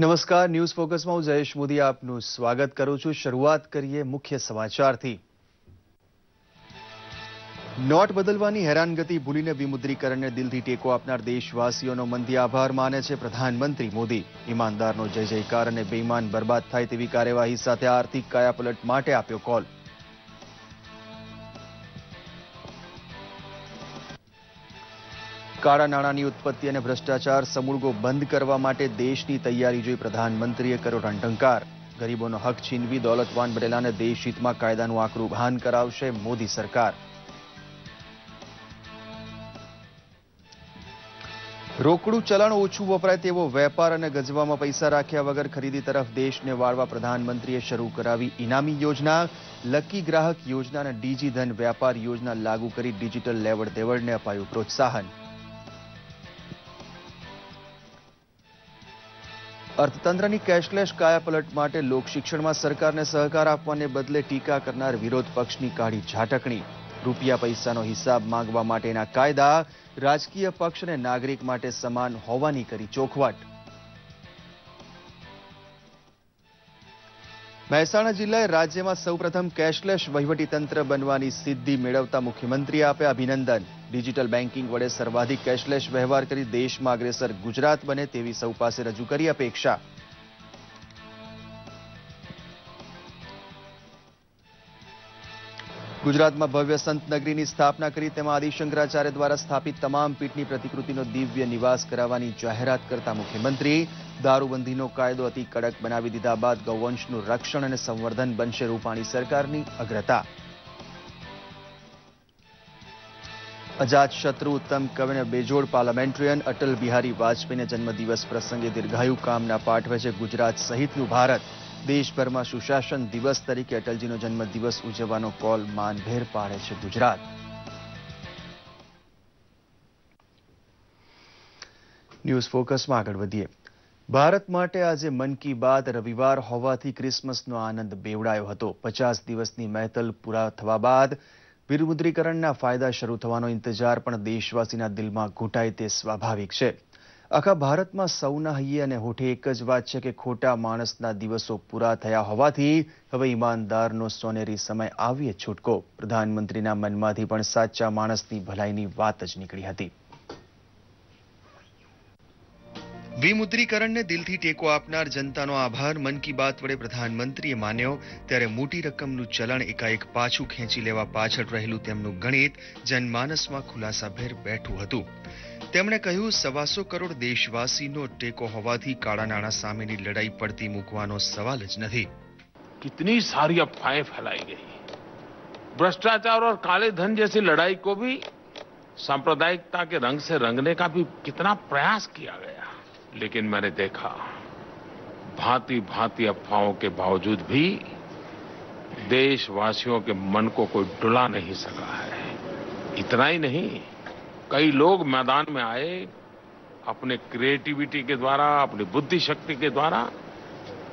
નમસ્કાર, ન્યૂઝ ફોકસમાં હું જયેશ મોદી આપનું સ્વાગત કરું છું. શરૂઆત કરીએ મુખ્ય સમાચારથી. નોટ બદલવાની હેરાનગતિ ભૂલીને વિમુદ્રીકરણને દિલથી ટેકો આપનાર દેશવાસીઓનો મંદી આભાર માને છે પ્રધાનમંત્રી મોદી. ઈમાનદારનો જય જયકાર અને બેઈમાન બરબાદ થાય તેવી કાર્યવાહી સાથે આર્થિક કાયાપલટ માટે આપ્યો કોલ. કાળા નાણાંની ઉત્પત્તિ અને ભ્રષ્ટાચાર સમૂળગો બંધ કરવા માટે દેશની તૈયારી જોઈ પ્રધાનમંત્રીએ કર્યો રણટંકાર ગરીબોનો હક છીનવી દોલતવાન બનેલાને દેશ કાયદાનું આકરું ભાન કરાવશે મોદી સરકાર. રોકડું ચલણ ઓછું વપરાય તેવો વેપાર અને ગજવામાં પૈસા રાખ્યા વગર ખરીદી તરફ દેશને વાળવા પ્રધાનમંત્રીએ શરૂ કરાવી ઇનામી યોજના. લકી ગ્રાહક યોજના અને ડીજી ધન વ્યાપાર યોજના લાગુ કરી ડિજિટલ લેવડ દેવડને અપાયું પ્રોત્સાહન. અર્થતંત્રની કેશલેસ કાયાપલટ માટે લોકશિક્ષણમાં સરકારને સહકાર આપવાને બદલે ટીકા કરનાર વિરોધ પક્ષની કાઢી ઝાટકણી. રૂપિયા પૈસાનો હિસાબ માંગવા માટેના કાયદા રાજકીય પક્ષ અને નાગરિક માટે સમાન હોવાની કરી ચોખવટ. મહેસાણા જિલ્લાએ રાજ્યમાં સૌપ્રથમ કેશલેસ વહીવટીતંત્ર બનવાની સિદ્ધિ મેળવતા મુખ્યમંત્રીએ આપ્યા અભિનંદન. ડિજિટલ બેન્કિંગ વડે સર્વાધિક કેશલેસ વ્યવહાર કરી દેશમાં અગ્રેસર ગુજરાત બને તેવી સૌ પાસે રજૂ કરી અપેક્ષા. ગુજરાતમાં ભવ્ય સંત નગરીની સ્થાપના કરી તેમાં આદિશંકરાચાર્ય દ્વારા સ્થાપિત તમામ પીઠની પ્રતિકૃતિનો દિવ્ય નિવાસ કરાવવાની જાહેરાત કરતા મુખ્યમંત્રી દારૂબંધીનો કાયદો અતિ કડક બનાવી દીધા બાદ ગૌવંશનું રક્ષણ અને સંવર્ધન બનશે રૂપાણી સરકારની અગ્રતા. અજાતશત્રુ ઉત્તમ કવિ અને બેજોડ પાર્લામેન્ટરિયન અટલ બિહારી વાજપેયીના જન્મદિવસ પ્રસંગે દીર્ઘાયુ કામના પાઠવે છે ગુજરાત સહિતનું ભારત. દેશભરમાં સુશાસન દિવસ તરીકે અટલજીનો જન્મદિવસ ઉજવવાનો કોલ માનભેર પાડે છે ગુજરાત. ન્યૂઝ ફોકસમાં આગળ વધીએ. ભારત માટે આજે મન કી બાત રવિવાર હોવાથી ક્રિસમસનો આનંદ બેવડાયો હતો. પચાસ દિવસની મહેતલ પૂરા થવા બાદ વિમુદ્રીકરણના ફાયદા શરૂ થવાનો ઇંતજાર પણ દેશવાસીના દિલમાં ઘૂંટાય તે સ્વાભાવિક છે. આખા ભારતમાં સૌના હૈયે અને હોઠે એક જ વાત છે કે ખોટા માણસના દિવસો પૂરા થયા હોવાથી હવે ઈમાનદારનો સોનેરી સમય આવીએ છૂટકો. પ્રધાનમંત્રીના મનમાંથી પણ સાચા માણસની ભલાઈની વાત જ નીકળી હતી. વિમુદ્રીકરણને દિલથી ટેકો આપનાર જનતાનો આભાર. મન કી બાત વડે પ્રધાનમંત્રીએ માન્યો, ત્યારે મોટી રકમનું ચલણ એકાએક પાછું ખેંચી લેવા પાછળ રહેલું તેમનું ગણિત જનમાનસમાં ખુલાસાભેર બેઠું હતું. તેમણે કહ્યું સવાસો કરોડ દેશવાસીનો ટેકો હોવાથી કાળા નાણાં સામેની લડાઈ પડતી મૂકવાનો સવાલ જ નથી कितनी सारी अफवाहें फैलाई गई भ्रष्टाचार और काले धन जैसी लड़ाई को भी सांप्रदायिकता के रंग से रंगने का भी कितना प्रयास किया गया लेकिन मैंने देखा भांति भांति अफवाहों के बावजूद भी देशवासियों के मन को कोई डुला नहीं सका है इतना ही नहीं कई लोग मैदान में आए अपने क्रिएटिविटी के द्वारा अपनी बुद्धि शक्ति के द्वारा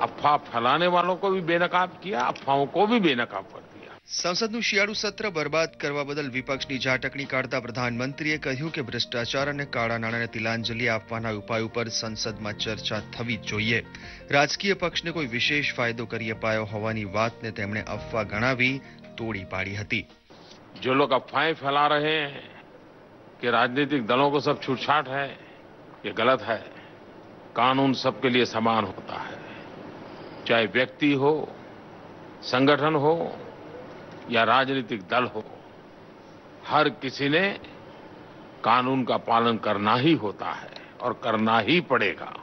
अफवाह फैलाने वालों को भी बेनकाब किया अफवाहों को भी बेनकाब कर दिया સંસદનું શિયાળુ સત્ર બરબાદ કરવા બદલ વિપક્ષની ઝાટકણી કાઢતા પ્રધાનમંત્રીએ કહ્યું કે ભ્રષ્ટાચાર અને કાળા નાણાંને તિલાંજલિ આપવાના ઉપાય ઉપર સંસદમાં ચર્ચા થવી જ જોઈએ રાજકીય પક્ષને કોઈ વિશેષ ફાયદો કરી અપાયો હોવાની વાતને તેમણે અફવા ગણાવી તોડી પાડી હતી जो लोग अफवाहें फैला रहे हैं कि राजनीतिक दलों को सब छूटछाट है, ये गलत है। कानून सबके लिए समान होता है। चाहे व्यक्ति हो, संगठन हो, या राजनीतिक दल हो, हर किसी ने कानून का पालन करना ही होता है और करना ही पड़ेगा।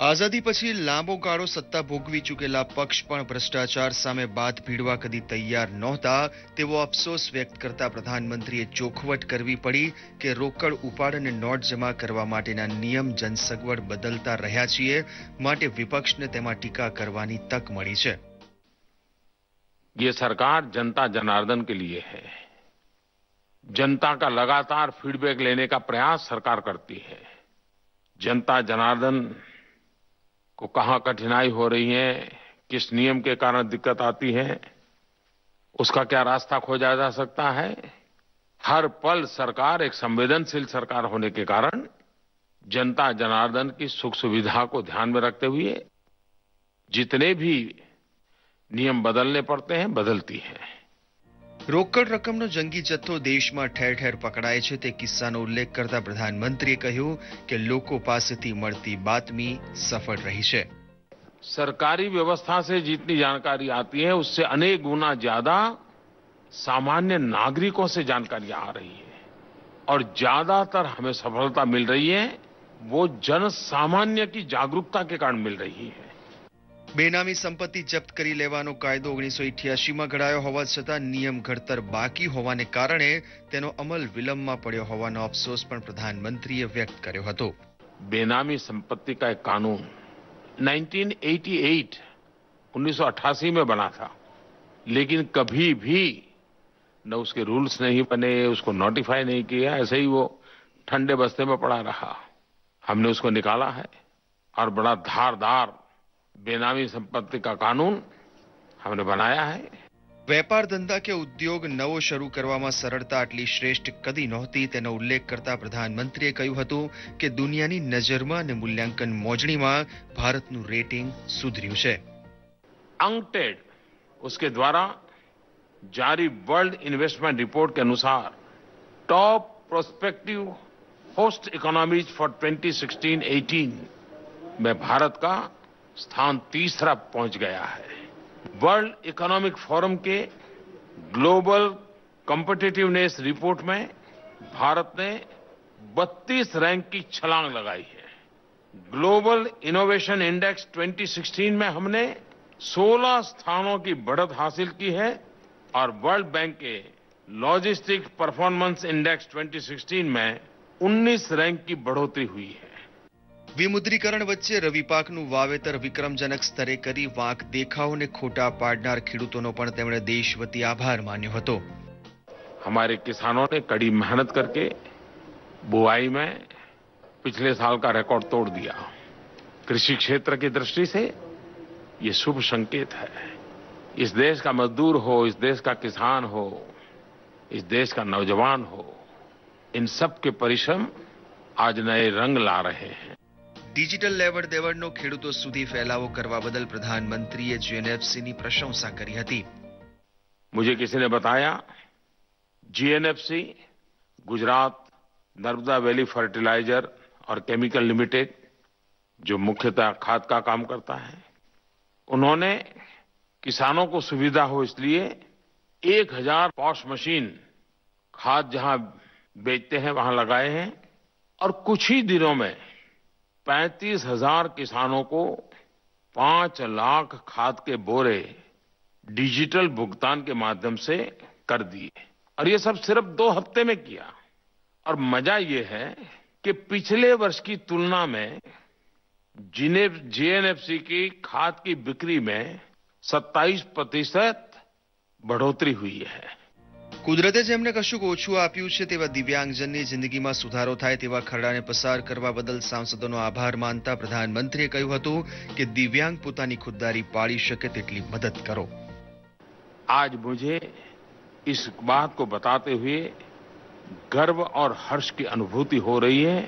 આઝાદી પછી લાંબો ગાળો સત્તા ભોગવી ચૂકેલા પક્ષ પણ ભ્રષ્ટાચાર સામે બાદ ભીડવા કદી તૈયાર નહોતા તેવો અફસોસ વ્યક્ત કરતા પ્રધાનમંત્રીએ ચોખવટ કરવી પડી કે રોકડ ઉપાડ અને નોટ જમા કરવા માટેના નિયમ જનસગવડ બદલતા રહ્યા છીએ માટે વિપક્ષને તેમાં ટીકા કરવાની તક મળી છે ये सरकार जनता जनार्दन के लिए है जनता का लगातार फीडबैक लेने का प्रयास सरकार करती है जनता जनार्दन को कहाँ कठिनाई हो रही है, किस नियम के कारण दिक्कत आती है, उसका क्या रास्ता खोजा जा सकता है? हर पल सरकार एक संवेदनशील सरकार होने के कारण जनता जनार्दन की सुख सुविधा को ध्यान में रखते हुए जितने भी नियम बदलने पड़ते हैं, बदलती है। રોકડ રકમનો જંગી જથ્થો દેશમાં ઠેર ઠેર પકડાય છે તે કિસ્સાનો ઉલ્લેખ કરતા પ્રધાનમંત્રીએ કહ્યું કે લોકો પાસેથી મળતી બાતમી સફળ રહી છે सरकारी व्यवस्था से जितनी जानकारी आती है उससे अनेक गुना ज्यादा सामान्य नागरिकों से जानकारियां आ रही है और ज्यादातर हमें सफलता मिल रही है वो जन सामान्य की जागरूकता के कारण मिल रही है બેનામી સંપત્તિ જપ્ત કરી લેવાનો કાયદો ઓગણીસો ઇઠ્યાસીમાં ઘડાયો હોવા છતાં નિયમ ઘડતર બાકી હોવાને કારણે તેનો અમલ વિલંબમાં પડ્યો હોવાનો અફસોસ પણ પ્રધાનમંત્રીએ વ્યક્ત કર્યો હતો बेनामी संपत्ति का एक कानून 1988 1988 में बना था लेकिन कभी भी न उसके रूल्स नहीं बने उसको नोटिफाई नहीं किया ऐसे ही वो ठंडे बस्ते में पड़ा रहा हमने उसको निकाला है और बड़ा धारदार बेनामी संपत्ति का कानून हमने बनाया है વેપાર ધંધા કે ઉદ્યોગ નવો શરૂ કરવામાં સરળતા આટલી શ્રેષ્ઠ કદી નહોતી તેનો ઉલ્લેખ કરતા પ્રધાનમંત્રીએ કહ્યું હતું કે દુનિયાની નજરમાં અને મૂલ્યાંકન મોજણીમાં ભારતનું રેટિંગ સુધર્યું છે अंकटेड उसके द्वारा जारी वर्ल्ड इन्वेस्टमेंट रिपोर्ट के अनुसार top prospective host economies for 2016-18 में भारत का स्थान तीसरा पहुँच गया है। वर्ल्ड इकोनॉमिक फोरम के ग्लोबल कॉम्पिटिटिवनेस रिपोर्ट में भारत ने 32 रैंक की छलांग लगाई है। ग्लोबल इनोवेशन इंडेक्स 2016 में हमने 16 स्थानों की बढ़त हासिल की है और वर्ल्ड बैंक के लॉजिस्टिक परफॉर्मेंस इंडेक्स 2016 में 19 रैंक की बढ़ोतरी हुई है। વિમુદ્રીકરણ વચ્ચે રવિ પાકનું વાવેતર વિક્રમજનક સ્તરે કરી વાંક દેખાવને ખોટા પાડનાર ખેડૂતોનો પણ તેમણે દેશ વતી આભાર માન્યો હતો हमारे किसानों ने कड़ी मेहनत करके बुआई में पिछले साल का रिकॉर्ड तोड़ दिया कृषि क्षेत्र की दृष्टि से ये शुभ संकेत है इस देश का मजदूर हो इस देश का किसान हो इस देश का नौजवान हो इन सब के परिश्रम आज नए रंग ला रहे हैं ડિજિટલ લેવડ દેવડનો ખેડૂતો સુધી ફેલાવો કરવા બદલ પ્રધાનમંત્રીએ જીએનએફસીની પ્રશંસા કરી હતી मुझे किसी ने बताया GNFC Gujarat Narmada valley fertilizer और केमिकल लिमिटेड जो मुख्यतः खाद का काम करता है उन्होंने किसानों को सुविधा हो इसलिए एक हजार पॉश मशीन खाद जहां बेचते हैं वहां लगाए हैं और कुछ ही दिनों में पैंतीस हज़ार किसानों को पाँच लाख खाद के बोरे डिजिटल भुगतान के माध्यम से कर दिए। और ये सब सिर्फ़ दो हफ़्ते में किया। और मज़ा ये है कि पिछले वर्ष की तुलना में जीएनएफसी की खाद की बिक्री में 27 प्रतिशत बढ़ोतरी हुई है। કુદરતે જેમને કશુંક ઓછું આપ્યું છે તેવા દિવ્યાંગજનની જિંદગીમાં સુધારો થાય તેવા ખરડાને પસાર કરવા બદલ સાંસદોનો આભાર માનતા પ્રધાનમંત્રીએ કહ્યું હતું કે દિવ્યાંગ પોતાની ખુદદારી પાળી શકે તેટલી મદદ કરો आज मुझे इस बात को बताते हुए गर्व और हर्ष की अनुभूति हो रही है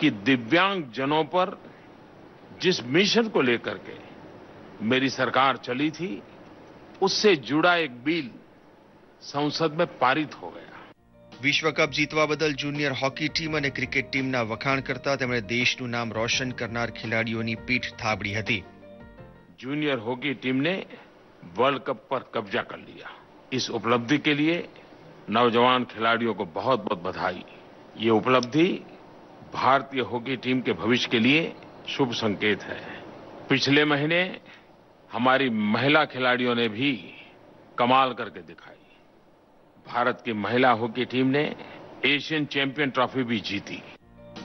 कि दिव्यांग जनों पर जिस मिशन को लेकर के मेरी सरकार चली थी उससे जुड़ा एक बिल संसद में पारित हो गया વિશ્વકપ જીતવા બદલ જુનિયર હોકી ટીમ અને ક્રિકેટ ટીમના વખાણ કરતા તેમણે દેશનું નામ રોશન કરનાર ખેલાડીઓની પીઠ થાબડી હતી जूनियर हॉकी टीम ने वर्ल्ड कप पर कब्जा कर लिया इस उपलब्धि के लिए नौजवान खिलाड़ियों को बहुत बहुत बधाई ये उपलब्धि भारतीय हॉकी टीम के भविष्य के लिए शुभ संकेत है पिछले महीने हमारी महिला खिलाड़ियों ने भी कमाल करके दिखाई ભારત की મહિલા હોકી ટીમને એશિયન ચેમ્પિયન ટ્રોફી भी જીતી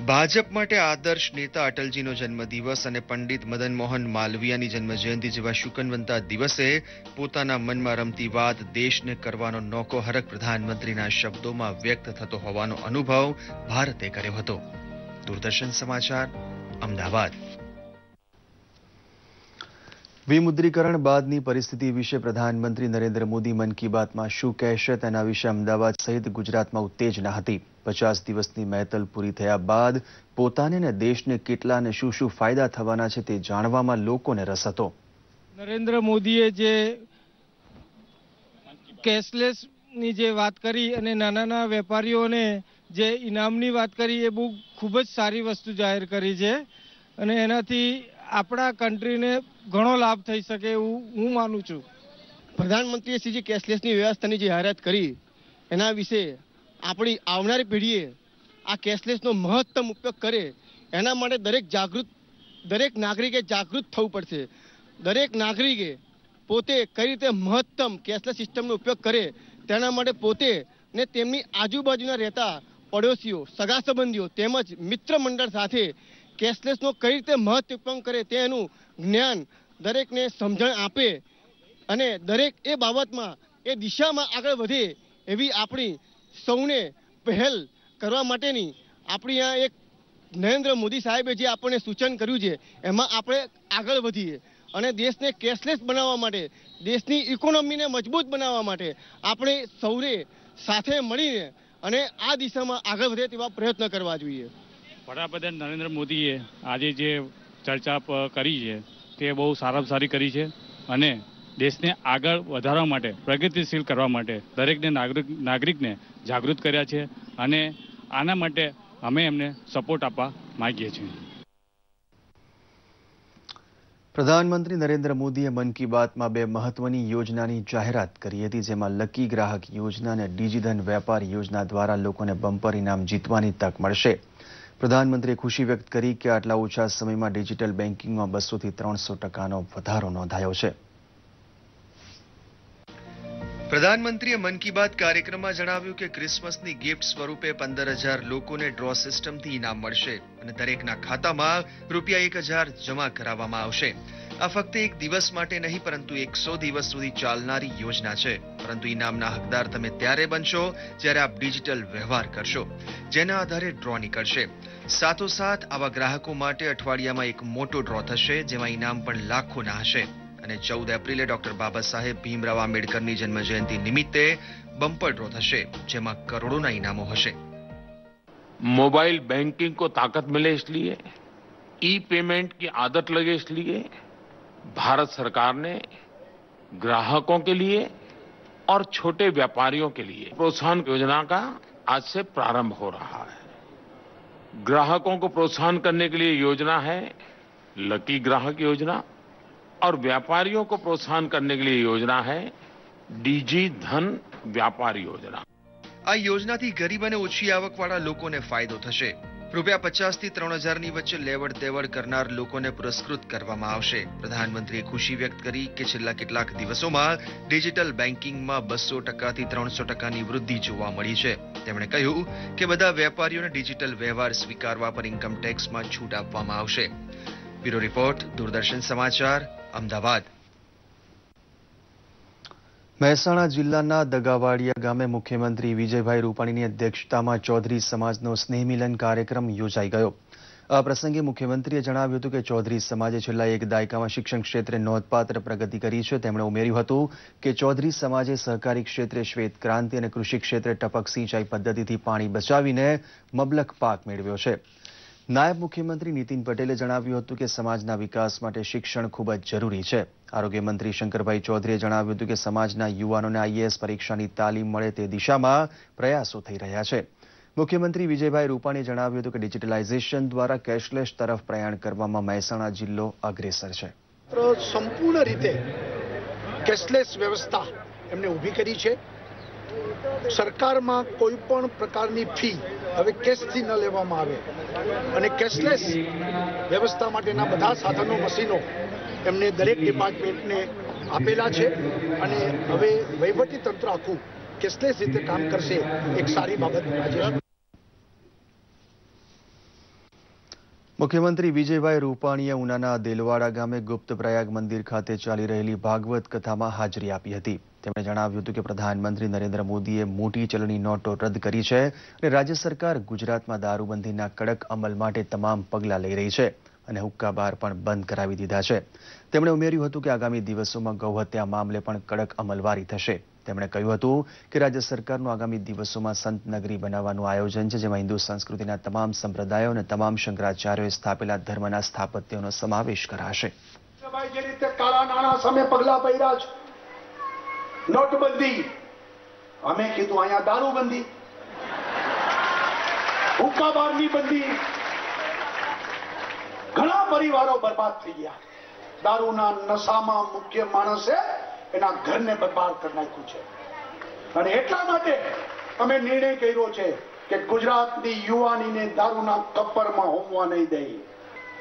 ભાજપ માટે આદર્શ નેતા અટલજીનો જન્મદિવસ અને પંડિત મદન મોહન માલવિયાની જન્મજયંતિ જેવા શુકનવંતા દિવસે પોતાના મનમાં રમતી વાત દેશને કરવાનો નોકો હરક પ્રધાનમંત્રીના શબ્દોમાં વ્યક્ત થતો હોવાનો અનુભવ ભારતે કર્યો હતો દૂરદર્શન સમાચાર અમદાવાદ વિમુદ્રીકરણ બાદની પરિસ્થિતિ વિશે પ્રધાનમંત્રી નરેન્દ્ર મોદી મન કી બાતમાં શું કહેશે તેના વિશે અમદાવાદ સહિત ગુજરાતમાં ઉત્તેજના હતી. પચાસ દિવસની મહેતલ પૂરી થયા બાદ પોતાને અને દેશને કેટલા અને શું શું ફાયદા થવાના છે તે જાણવામાં લોકોને રસ હતો. નરેન્દ્ર મોદીએ જે કેશલેસની જે વાત કરી અને નાના નાના વેપારીઓને જે ઇનામની વાત કરી એ બહુ ખૂબ જ સારી વસ્તુ જાહેર કરી છે. અને એનાથી આપણા કન્ટ્રીને ઘણો લાભ થઈ શકે એવું હું માનું છું. પ્રધાનમંત્રીએ શ્રી જે કેશલેસની વ્યવસ્થાની જે જાહેરાત કરી, એના વિશે આપણી આવનારી પેઢીએ આ કેશલેસનો મહત્તમ ઉપયોગ કરે, એના માટે દરેક જાગૃત, દરેક નાગરિકે જાગૃત થવું પડશે. દરેક નાગરિકે પોતે કઈ રીતે મહત્તમ કેશલેસ સિસ્ટમનો ઉપયોગ કરે, તેના માટે પોતે ને તેમની આજુબાજુના રહેતા પડોશીઓ, સગા સંબંધીઓ તેમજ મિત્ર મંડળ સાથે કેશલેસનો કઈ રીતે મહત્વ ઉપયોગ કરે તેનું જ્ઞાન દરેકને સમજણ આપે અને દરેક એ બાબતમાં એ દિશામાં આગળ વધે એવી આપણી સૌને પહેલ કરવા માટેની આપણી આ એક નરેન્દ્ર મોદી સાહેબે જે આપણને સૂચન કર્યું છે, એમાં આપણે આગળ વધીએ અને દેશને કેશલેસ બનાવવા માટે, દેશની ઇકોનોમીને મજબૂત બનાવવા માટે આપણે સૌરે સાથે મળીને અને આ દિશામાં આગળ વધે તેવા પ્રયત્ન કરવા જોઈએ. વડાપ્રધાન નરેન્દ્ર મોદીએ આજે જે ચર્ચા કરી છે, તે બહુ સારામાં સારી કરી છે અને દેશને આગળ વધારવા માટે, પ્રગતિશીલ કરવા માટે દરેકને નાગરિક, નાગરિકને જાગૃત કર્યા છે અને આના માટે અમે એમને સપોર્ટ આપવા માગીએ છીએ. પ્રધાનમંત્રી નરેન્દ્ર મોદીએ મન કી બાતમાં બે મહત્વની યોજનાની જાહેરાત કરી હતી, જેમાં લકી ગ્રાહક યોજના અને ડિજીધન વેપાર યોજના દ્વારા લોકોને બમ્પર ઇનામ જીતવાની તક મળશે. પ્રધાનમંત્રીએ ખુશી વ્યક્ત કરી કે આટલા ઓછા સમયમાં ડિજિટલ બેન્કિંગમાં બસોથી ત્રણસો ટકાનો વધારો નોંધાયો છે. પ્રધાનમંત્રીએ મન કી બાત કાર્યક્રમમાં જણાવ્યું કે ક્રિસમસની ગિફ્ટ સ્વરૂપે પંદર હજાર લોકોને ડ્રો સિસ્ટમથી ઇનામ મળશે અને દરેકના ખાતામાં રૂપિયા એક હજાર જમા કરાવવામાં આવશે. આ ફક્ત એક દિવસ માટે નહીં, પરંતુ એકસો દિવસ સુધી ચાલનારી યોજના છે. પરંતુ ઇનામના હકદાર તમે ત્યારે બનશો જ્યારે આપ ડિજિટલ વ્યવહાર કરશો, જેના આધારે ડ્રો નીકળશે. સાથોસાથ આવા ગ્રાહકો માટે અઠવાડિયામાં એક મોટો ડ્રો થશે જેમાં ઇનામ પણ લાખોના હશે અને ચૌદ એપ્રિલે ડોક્ટર બાબા સાહેબ ભીમરાવ આંબેડકરની જન્મ જયંતિ નિમિત્તે બમ્પર ડ્રો થશે જેમાં કરોડોના ઇનામો હશે मोबाइल बैंकिंग को ताकत मिले इसलिए ई पेमेंट की आदत लगे इसलिए भारत सरकार ने ग्राहकों के लिए और छोटे व्यापारियों के लिए प्रोत्साहन योजना का आज से प्रारंभ हो रहा है ग्राहकों को प्रोत्साहन करने के लिए योजना है लकी ग्राहक योजना और व्यापारियों को प्रोत्साहन करने के लिए योजना है डीजी धन व्यापार योजना આ યોજનાથી ગરીબ અને ઓછી આવકવાળા લોકોને ફાયદો થશે રૂપિયા પચાસથી ત્રણ હજારની વચ્ચે લેવડ દેવડ કરનાર લોકોને પુરસ્કૃત કરવામાં આવશે. પ્રધાનમંત્રીએ ખુશી વ્યક્ત કરી કે છેલ્લા કેટલાક દિવસોમાં ડિજિટલ બેન્કિંગમાં બસો ટકાથી ત્રણસો ટકાની વૃદ્ધિ જોવા મળી છે. તેમણે કહ્યું કે બધા વેપારીઓને ડિજિટલ વ્યવહાર સ્વીકારવા પર ઇન્કમ ટેક્સમાં છૂટ આપવામાં આવશે. બ્યુરો રિપોર્ટ, દૂરદર્શન સમાચાર, અમદાવાદ. મહેસાણા જિલ્લાના દગાવાડિયા ગામે મુખ્યમંત્રી વિજયભાઈ રૂપાણીની અધ્યક્ષતામાં ચૌધરી સમાજનો સ્નેહમિલન કાર્યક્રમ યોજાઈ ગયો. આ પ્રસંગે મુખ્યમંત્રીએ જણાવ્યું હતું કે ચૌધરી સમાજે છેલ્લા એક દાયકામાં શિક્ષણ ક્ષેત્રે નોંધપાત્ર પ્રગતિ કરી છે. તેમણે ઉમેર્યું હતું કે ચૌધરી સમાજે સહકારી ક્ષેત્રે શ્વેત ક્રાંતિ અને કૃષિ ક્ષેત્રે ટપક સિંચાઈ પદ્ધતિથી પાણી બચાવીને મબલક પાક મેળવ્યો છે. નાયબ મુખ્યમંત્રી નીતિન પટેલે જણાવ્યું હતું કે સમાજના વિકાસ માટે શિક્ષણ ખૂબ જ જરૂરી છે. આરોગ્ય મંત્રી શંકરભાઈ ચૌધરીએ જણાવ્યું હતું કે સમાજના યુવાનોને આઈએએસ પરીક્ષાની તાલીમ મળે તે દિશામાં પ્રયાસો થઈ રહ્યા છે. મુખ્યમંત્રી વિજયભાઈ રૂપાણીએ જણાવ્યું હતું કે ડિજિટલાઇઝેશન દ્વારા કેશલેસ તરફ પ્રયાણ કરવામાં મહેસાણા જિલ્લો અગ્રેસર છે. સંપૂર્ણ રીતે કેશલેસ વ્યવસ્થા એમને ઊભી કરી છે. સરકારમાં કોઈ પણ પ્રકારની ફી હવે કેશથી ન લેવામાં આવે. અને કેશલેસ વ્યવસ્થા માટેના બધા સાધનો, મશીનો એમને દરેક ડિપાર્ટમેન્ટને આપેલા છે. અને હવે વહીવટી આખું કેશલેસ રીતે કામ કરશે, એક સારી બાબત આજે. મુખ્યમંત્રી વિજયભાઈ રૂપાણીએ ઉનાના દેલવાડા ગામે ગુપ્ત પ્રયાગ મંદિર ખાતે ચાલી રહેલી ભાગવત કથામાં હાજરી આપી હતી. તેમણે જણાવ્યું હતું કે પ્રધાનમંત્રી નરેન્દ્ર મોદીએ મોટી ચલણી નોટો રદ કરી છે અને રાજ્ય સરકાર ગુજરાતમાં દારૂબંધીના કડક અમલ માટે તમામ પગલાં લઈ રહી છે અને હુક્કા બાર પણ બંધ કરાવી દીધા છે. તેમણે ઉમેર્યું હતું કે આગામી દિવસોમાં ગૌહત્યા મામલે પણ કડક અમલવારી થશે. તેમણે કહ્યું હતું કે રાજ્ય સરકારનું આગામી દિવસોમાં સંત નગરી બનાવવાનું આયોજન છે, જેમાં હિન્દુ સંસ્કૃતિના તમામ સંપ્રદાયો અને તમામ શંકરાચાર્યોએ સ્થાપેલા ધર્મના સ્થાપત્યોનો સમાવેશ કરાશે. જે રીતે કાળા નાણાં સામે પગલાં ભર્યા છે. નોટબંધી. અમે કીધું અહીંયા દારૂબંધી. હુક્કાબારની બંધી. ઘણા પરિવારો બરબાદ થઈ ગયા. દારૂના નશામાં મુખ્ય માણસે એના ઘરને બરબાદ કરી નાખ્યું છે. અને એટલા માટે અમે નિર્ણય કર્યો છે કે ગુજરાતની યુવાનીને દારૂના કપ્પરમાં હોમવા નહીં દઈ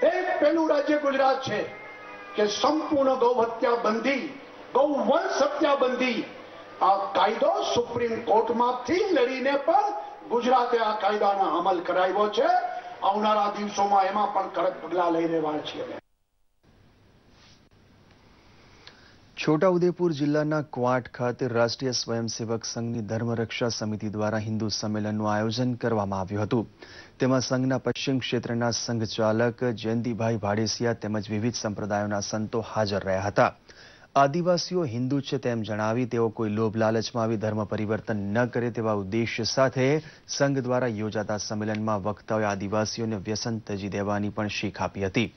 એક પહેલું રાજ્ય ગુજરાત છે કે સંપૂર્ણ ગૌ હત્યા બંધી ગૌ વંશ આ કાયદો સુપ્રીમ કોર્ટમાંથી લડીને પણ ગુજરાતે આ કાયદાનો અમલ કરાવ્યો છે. આવનારા દિવસોમાં એમાં પણ કડક પગલા લઈ રહેવાના છીએ. છોટાઉદેપુર જિલ્લાના ક્વાટ ખાતે રાષ્ટ્રીય સ્વયંસેવક સંઘની ધર્મરક્ષા સમિતિ દ્વારા હિન્દુ સંમેલનનું આયોજન કરવામાં આવ્યું હતું. તેમાં સંઘના પશ્ચિમ ક્ષેત્રના સંઘ ચાલક જયંતિભાઈ ભાડેસિયા તેમજ વિવિધ સંપ્રદાયોના સંતો હાજર રહ્યા હતા. આદિવાસીઓ હિન્દુ છે તેમ જણાવી તેઓ કોઈ લોભ લાલચમાં આવી ધર્મ પરિવર્તન ન કરે તેવા ઉદ્દેશ્ય સાથે સંઘ દ્વારા યોજાતા સંમેલનમાં વક્તાઓએ આદિવાસીઓને વ્યસન તજી દેવાની પણ શીખ આપી હતી.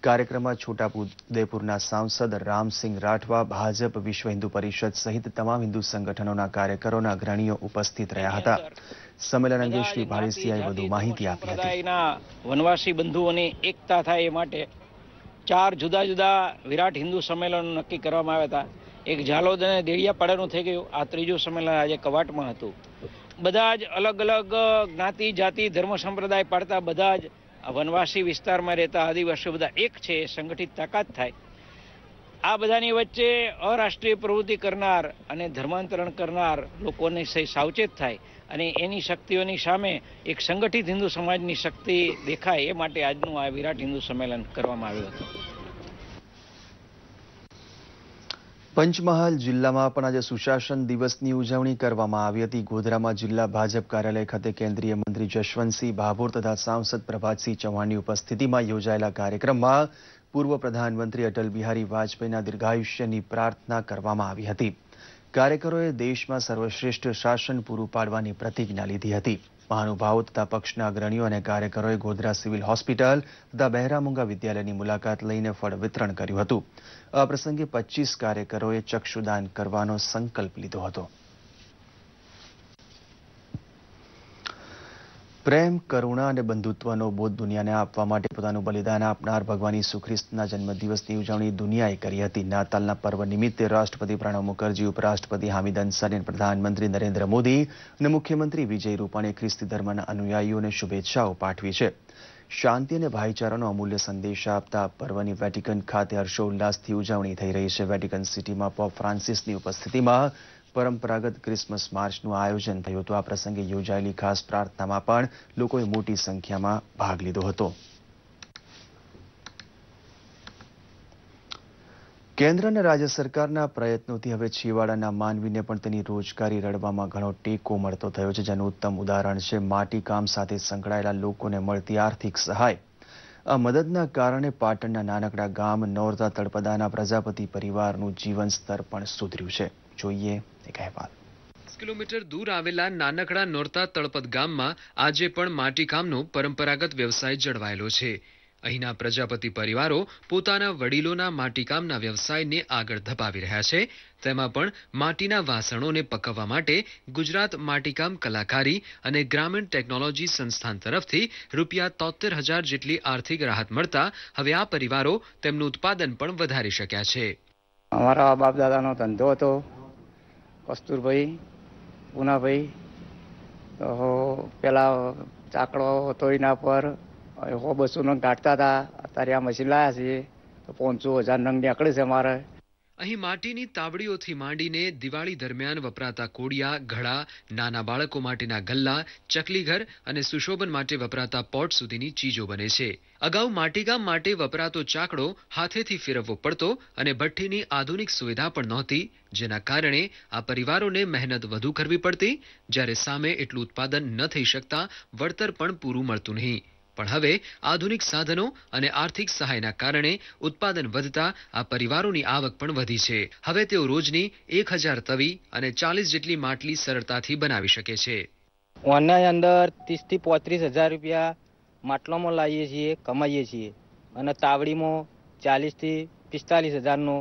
કાર્યક્રમમાં છોટાઉદેપુરના સાંસદ રામસિંહ રાઠવા, ભાજપ વિશ્વ હિન્દુ પરિષદ સહિત તમામ હિન્દુ સંગઠનોના કાર્યકરોના અગ્રણીઓ ઉપસ્થિત રહ્યા હતા. સંમેલન અંગે શ્રી ભાડેસિયાએ વધુ માહિતી આપી હતી. વનવાસી બંધુઓની એકતા થાય એ માટે ચાર જુદા જુદા વિરાટ હિન્દુ સંમેલનો નક્કી કરવામાં આવ્યા હતા. એક ઝાલોદ અને દેડિયાપાડાનું થઈ ગયું. આ ત્રીજું સંમેલન આજે કવાટમાં હતું. બધા જ અલગ અલગ જ્ઞાતિ, જાતિ, ધર્મ, સંપ્રદાય પાડતા બધા જ વનવાસી વિસ્તારમાં રહેતા આદિવાસીઓ બધા એક છે. સંગઠિત તાકાત થાય. આ બધાની વચ્ચે અરાષ્ટ્રીય પ્રવૃત્તિ કરનાર અને ધર્માંતરણ કરનાર લોકોને સાવચેત થાય અને એની શક્તિઓની સામે એક સંગઠિત હિન્દુ સમાજની શક્તિ દેખાય એ માટે આજનું આ વિરાટ હિન્દુ સંમેલન કરવામાં આવ્યું હતું. પંચમહાલ જિલ્લામાં પણ આજે સુશાસન દિવસની ઉજવણી કરવામાં આવી હતી. ગોધરામાં જિલ્લા ભાજપ કાર્યાલય ખાતે કેન્દ્રીય મંત્રી જશવંતસિંહ ભાભોર તથા સાંસદ પ્રભાતસિંહ ચૌહાણની ઉપસ્થિતિમાં યોજાયેલા કાર્યક્રમમાં પૂર્વ પ્રધાનમંત્રી અટલ બિહારી વાજપેયીના દીર્ઘાયુષ્યની પ્રાર્થના કરવામાં આવી હતી. કાર્યકરોએ દેશમાં સર્વશ્રેષ્ઠ શાસન પૂરું પાડવાની પ્રતિજ્ઞા લીધી હતી. મહાનુભાવો તથા પક્ષના અગ્રણીઓ અને કાર્યકરોએ ગોધરા સિવિલ હોસ્પિટલ તથા બહેરામુંગા વિદ્યાલયની મુલાકાત લઈને ફળ વિતરણ કર્યું હતું. આ પ્રસંગે પચીસ કાર્યકરોએ ચક્ષુદાન કરવાનો સંકલ્પ લીધો હતો. પ્રેમ, કરુણા અને બંધુત્વનો બોધ દુનિયાને આપવા માટે પોતાનું બલિદાન આપનાર ભગવાન ખ્રિસ્તના જન્મદિવસની ઉજવણી દુનિયાએ કરી હતી. નાતાલના પર્વ નિમિત્તે રાષ્ટ્રપતિ પ્રણવ મુખર્જી, ઉપરાષ્ટ્રપતિ હામિદ અંસારી અને પ્રધાનમંત્રી નરેન્દ્ર મોદી અને મુખ્યમંત્રી વિજય રૂપાણીએ ખ્રિસ્તી ધર્મના અનુયાયીઓને શુભેચ્છાઓ પાઠવી છે. શાંતિ અને ભાઈચારાનો અમૂલ્ય સંદેશ આપતા પર્વની વેટિકન ખાતે હર્ષોલ્લાસથી ઉજવણી થઈ રહી છે. વેટિકન સિટીમાં પોપ ફ્રાન્સિસની ઉપસ્થિતિમાં પરંપરાગત ક્રિસમસ માર્ચનું આયોજન થયું હતું. આ પ્રસંગે યોજાયેલી ખાસ પ્રાર્થનામાં પણ લોકોએ મોટી સંખ્યામાં ભાગ લીધો હતો. કેન્દ્ર અને રાજ્ય સરકારના પ્રયત્નોથી હવે છેવાડાના માનવીને પણ તેની રોજગારી રળવામાં ઘણો ટેકો મળતો થયો છે, જેનું ઉત્તમ ઉદાહરણ છે માટીકામ સાથે સંકળાયેલા લોકોને મળતી આર્થિક સહાય. આ મદદના કારણે પાટણના નાનકડા ગામ નોરતા તળપદાના પ્રજાપતિ પરિવારનું જીવન સ્તર પણ સુધર્યું છે. જોઈએ એક અહેવાલ કિલોમીટર દૂર આવેલા નાનકડા નોરતા તળપદ ગામમાં આજે પણ માટીકામનો પરંપરાગત વ્યવસાય જળવાયેલો છે. અહીંના પ્રજાપતિ પરિવારો પોતાના વડીલોના માટીકામના વ્યવસાયને આગળ ધપાવી રહ્યા છે. તેમાં પણ માટીના વાસણોને પકવવા માટે ગુજરાત માટીકામ કલાકારી અને ગ્રામીણ ટેકનોલોજી સંસ્થાન તરફથી રૂપિયા તોતેર હજાર જેટલી આર્થિક રાહત મળતા હવે આ પરિવારો તેમનું ઉત્પાદન પણ વધારી શક્યા છે. અમારા બાપ દાદાનો ધંધો હતો. કસ્તુરભાઈ પૂનાભાઈ તો પેલા ચાકડો હતો એના પર હો બસો નંગ કાઢતા હતા. અત્યારે આ મશીન લાયા છીએ, તો પાંચસો હજાર નંગ નીકળે છે અમારે અહીં માટીની તાવડીઓથી માંડીને દિવાળી દરમિયાન વપરાતા કોડિયા, ઘડા, નાના બાળકો માટેના ગલ્લા, ચકલીઘર અને સુશોભન માટે વપરાતા પોટ સુધીની ચીજો બને છે. અગાઉ માટીકામ માટે વપરાતો ચાકડો હાથેથી ફેરવવો પડતો અને ભઠ્ઠીની આધુનિક સુવિધા પણ નહોતી, જેના કારણે આ પરિવારોને મહેનત વધુ કરવી પડતી, જ્યારે સામે એટલું ઉત્પાદન ન થઈ શકતા વળતર પણ પૂરું મળતું નહીં. પણ હવે આધુનિક સાધનો અને આર્થિક સહાયના કારણે ઉત્પાદન વધતા આ પરિવારોની આવક પણ વધી છે. હવે તેઓ રોજની એક હજાર તવી અને ચાલીસ જેટલી માટલી સરળતાથી બનાવી શકે છે. ઓનની અંદર ત્રીસથી પોત્રીસ હજાર રૂપિયા માટલામાં લાવીએ છીએ કમાઈએ છીએ. અને તાવડીમાં ચાલીસથી પિસ્તાલીસ હજારનો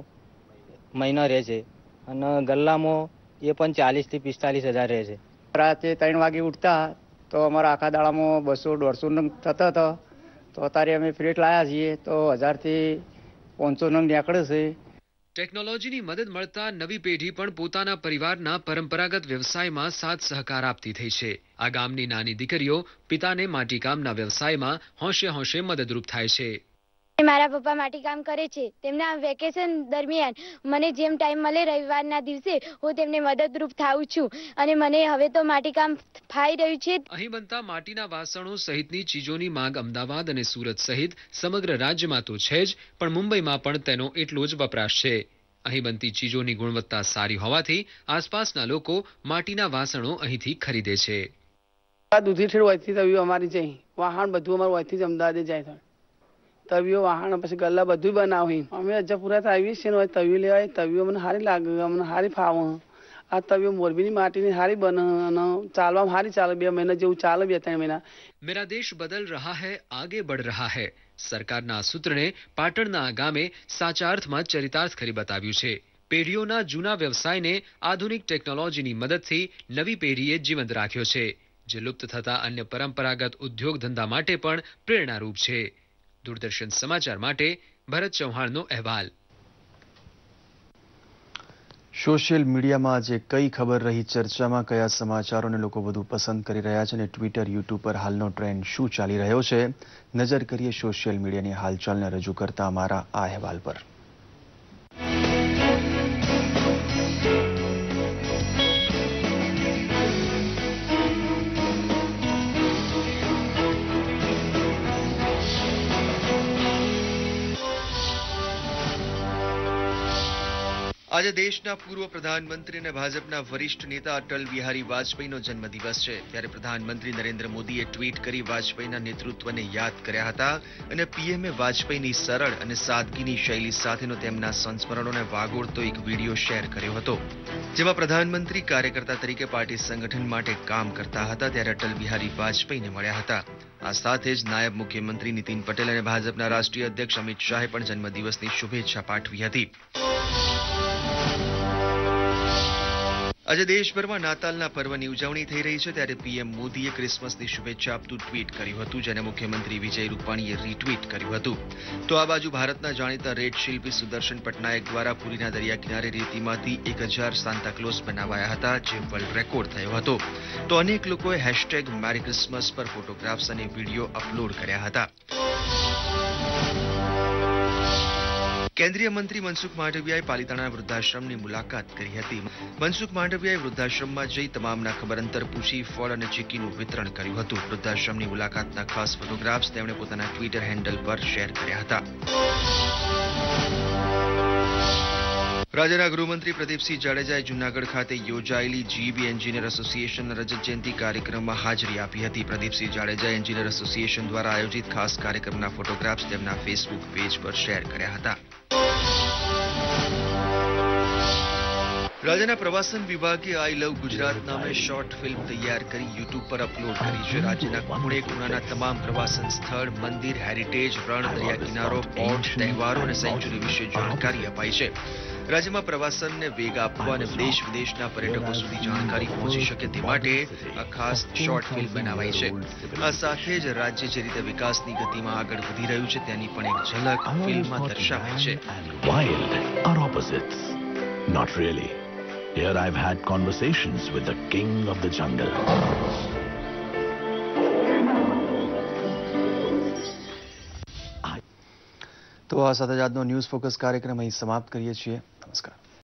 મહિનો રહે છે. અને ગલ્લામાં એ પણ ચાલીસથી પિસ્તાલીસ હજાર રહે છે. રાતે ત્રણ વાગે ઉઠતા તો અમારા આખા દાડામાં બસો, દોઢસો નંગ થતા હતા. તો અત્યારે અમે ફ્લેટ લાવ્યા છીએ, તો હજારથી પાંચસો નંગ નીકળે છે. ટેકનોલોજીની મદદ મળતા નવી પેઢી પણ પોતાના પરિવારના પરંપરાગત વ્યવસાયમાં સાથ સહકાર આપતી થઈ છે. આ ગામની નાની દીકરીઓ પિતાને માટીકામના વ્યવસાયમાં હોંશે હોંશે મદદરૂપ થાય છે. મારા પપ્પા માટીકામ કરે છે. તેમના વેકેશન દરમિયાન મને જેમ ટાઈમ મળે રવિવારના દિવસે હું તેમને મદદરૂપ થાઉં છું. અને મને હવે તો માટીકામ ફાઈ રહ્યું છે. અહીં બનતા માટીના વાસણો સહિતની ચીજોની માંગ અમદાવાદ અને સુરત સહિત સમગ્ર રાજ્યમાં તો છે જ પણ મુંબઈમાં પણ તેનો એટલો જ વપરાશ છે. અહીં બનતી ચીજોની ગુણવત્તા સારી હોવાથી આસપાસના લોકો માટીના વાસણો અહીંથી ખરીદે છે. દૂધી અમારી છે વાહન બધું અમારું અહીંથી જ અમદાવાદે જાય છે. તવીઓ વાહણ, પછી ગલ્લા બધું બનાવી અમે અજપુરાથી આવીએ છીએ ને તવીઓ લેવાય તવીઓ મને સારી લાગે, અમને સારી ફાવે. આ તવીઓ મોરબીની માટીની સારી બને અને ચાલવામાં સારી ચાલે. બે મહિના જેવું ચાલે, બે ત્રણ મહિના. મેરા દેશ બદલ રહા હૈ, આગે બઢ રહા હૈ. સરકારના સૂત્રને પાટણના આ ગામે સાચા અર્થમાં ચરિતાર્થ કરી બતાવ્યું છે. પેઢીઓના જૂના વ્યવસાયને આધુનિક ટેકનોલોજીની મદદથી નવી પેઢીએ જીવંત રાખ્યો છે, જે લુપ્ત થતા અન્ય પરંપરાગત ઉદ્યોગ ધંધા માટે પણ પ્રેરણારૂપ છે. દૂરદર્શન સમાચાર માટે ભરત ચૌહાણનો અહેવાલ. સોશિયલ મીડિયામાં આજે કઈ ખબર રહી? ચર્ચામાં કયા સમાચારોને લોકો વધુ પસંદ કરી રહ્યા છે અને ટ્વિટર, યુટ્યુબ પર હાલનો ટ્રેન્ડ શું ચાલી રહ્યો છે? નજર કરીએ સોશિયલ મીડિયાની હાલચાલને રજૂ કરતા અમારા આ અહેવાલ પર. આજે દેશના પૂર્વ પ્રધાનમંત્રી અને ભાજપના વરિષ્ઠ નેતા અટલ બિહારી વાજપેયીનો જન્મદિવસ છે. ત્યારે પ્રધાનમંત્રી નરેન્દ્ર મોદીએ ટ્વીટ કરી વાજપેયીના નેતૃત્વને યાદ કર્યા હતા અને પીએમએ વાજપેયીની સરળ અને સાદગીની શૈલી સાથેનો તેમના સંસ્મરણોને વાગોળતો એક વીડિયો શેર કર્યો હતો. જેમાં પ્રધાનમંત્રી કાર્યકર્તા તરીકે પાર્ટી સંગઠન માટે કામ કરતા હતા ત્યારે અટલ બિહારી વાજપેયીને મળ્યા હતા. આ સાથે જ નાયબ મુખ્યમંત્રી નીતિન પટેલ અને ભાજપના રાષ્ટ્રીય અધ્યક્ષ અમિત શાહે પણ જન્મદિવસની શુભેચ્છા પાઠવી હતી. આજે દેશભરમાં નાતાલના પર્વની ઉજવણી થઈ રહી છે, ત્યારે પીએમ મોદીએ ક્રિસમસની શુભેચ્છા આપતું ટ્વીટ કર્યું હતું, જેને મુખ્યમંત્રી વિજય રૂપાણીએ રીટ્વીટ કર્યું હતું. તો આ બાજુ ભારતના જાણીતા રેડ શિલ્પી સુદર્શન પટનાયક દ્વારા પુરીના દરિયા કિનારે રેતીમાંથી એક હજાર સાન્તાક્લોઝ બનાવાયા હતા, જે વર્લ્ડ રેકોર્ડ થયો હતો. તો અનેક લોકોએ હેશટેગ મેરી ક્રિસમસ પર ફોટોગ્રાફ્સ અને વીડિયો અપલોડ કર્યા હતા. કેન્દ્રીય મંત્રી મનસુખ માંડવિયાએ પાલિતાણા વૃદ્ધાશ્રમની મુલાકાત કરી હતી. મનસુખ માંડવિયાએ વૃદ્ધાશ્રમમાં જઈ તમામના ખબર અંતર પૂછી, ફળ અને ચીકીનું વિતરણ કર્યું હતું. વૃદ્ધાશ્રમની મુલાકાતના ખાસ ફોટોગ્રાફ્સ તેમણે પોતાના ટ્વિટર હેન્ડલ પર શેર કર્યા હતા. રાજ્યના ગૃહમંત્રી પ્રદીપસિંહ જાડેજાએ જૂનાગઢ ખાતે યોજાયેલી જીબી એન્જિનિયર એસોસિએશન રજત જયંતિ કાર્યક્રમમાં હાજરી આપી હતી. પ્રદીપસિંહ જાડેજાએ એન્જિનિયર એસોસિએશન દ્વારા આયોજિત ખાસ કાર્યક્રમના ફોટોગ્રાફ્સ તેમના ફેસબુક પેજ પર શેર કર્યા હતા. રાજ્યના પ્રવાસન વિભાગે આઈ લવ ગુજરાત નામે શોર્ટ ફિલ્મ તૈયાર કરી યુટ્યુબ પર અપલોડ કરી છે રાજ્યના ખૂણે ખૂણાના તમામ પ્રવાસન સ્થળ, મંદિર હેરિટેજ રણ દરિયા કિનારો, પોર્ટ, તહેવારો અને સેન્ચુરી વિશે જાણકારી અપાઈ છે રાજ્યમાં પ્રવાસનને વેગ આપવા અને દેશ વિદેશના પર્યટકો સુધી જાણકારી પહોંચી શકે તે માટે આ ખાસ શોર્ટ ફિલ્મ બનાવાઈ છે આ સાથે જ રાજ્ય જે રીતે વિકાસની ગતિમાં આગળ વધી રહ્યું છે, તેની પણ એક ઝલક ફિલ્મમાં દર્શાવાઈ છે Wild are. Not really. Here I've had conversations with the king of the jungle. તો આ સાથે જ આજનો ન્યૂઝ ફોકસ કાર્યક્રમ અહીં સમાપ્ત કરીએ છીએ નમસ્કાર